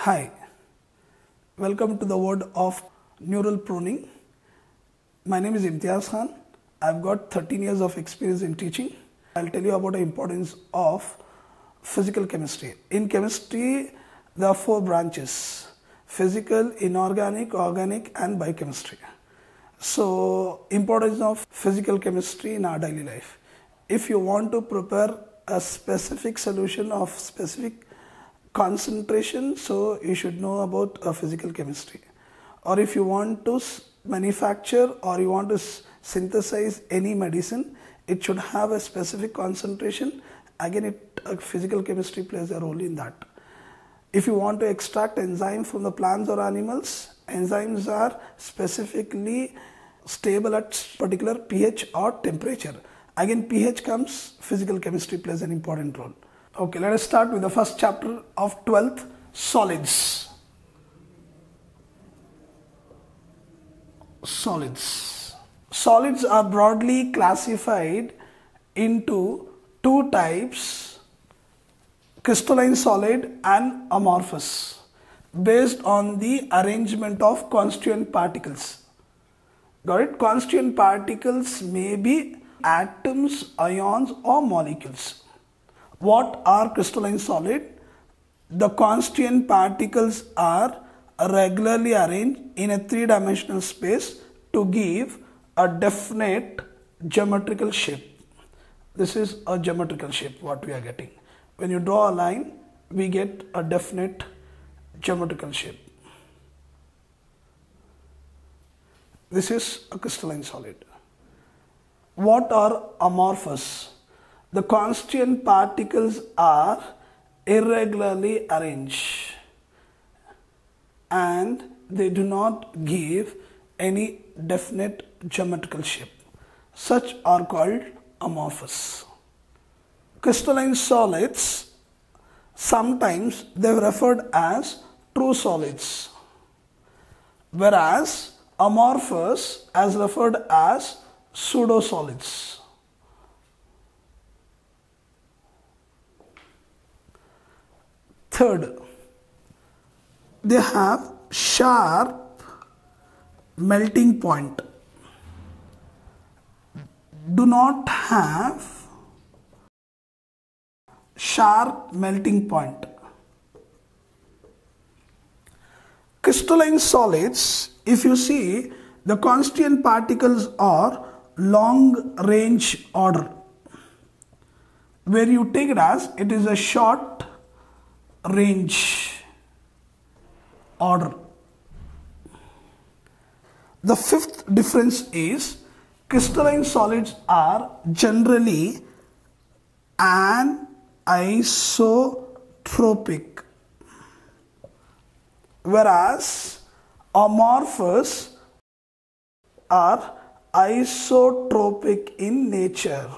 Hi, welcome to the world of neural pruning. My name is Imtiaz Khan. I've got 13 years of experience in teaching. I'll tell you about the importance of physical chemistry. In chemistry, there are four branches physical, inorganic, organic, and biochemistry. So, importance of physical chemistry in our daily life. If you want to prepare a specific solution of specific concentration, so you should know about a physical chemistry. Or if you want to manufacture or you want to synthesize any medicine, it should have a specific concentration. Again, it, uh, physical chemistry plays a role in that. If you want to extract enzyme from the plants or animals, enzymes are specifically stable at particular pH or temperature. Again, pH comes, physical chemistry plays an important role. Okay, let us start with the first chapter of 12th solids. Solids. Solids are broadly classified into two types crystalline solid and amorphous based on the arrangement of constituent particles. Got it? Constituent particles may be atoms, ions, or molecules. What are crystalline solid? The constituent particles are regularly arranged in a three dimensional space to give a definite geometrical shape. This is a geometrical shape what we are getting. When you draw a line, we get a definite geometrical shape. This is a crystalline solid. What are amorphous? The constituent particles are irregularly arranged and they do not give any definite geometrical shape. Such are called amorphous. Crystalline solids sometimes they are referred as true solids whereas amorphous as referred as pseudo solids. Third, they have sharp melting point. Do not have sharp melting point. Crystalline solids, if you see, the constituent particles are long range order. Where you take it as it is a short range order. The fifth difference is crystalline solids are generally anisotropic whereas amorphous are isotropic in nature.